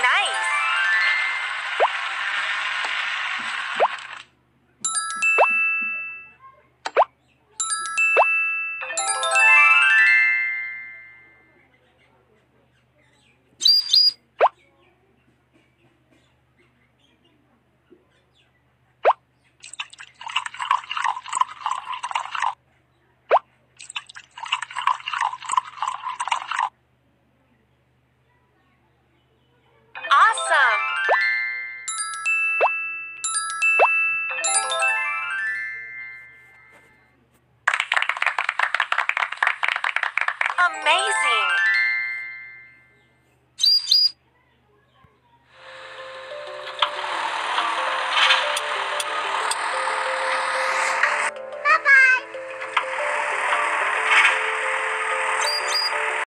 nice. Amazing!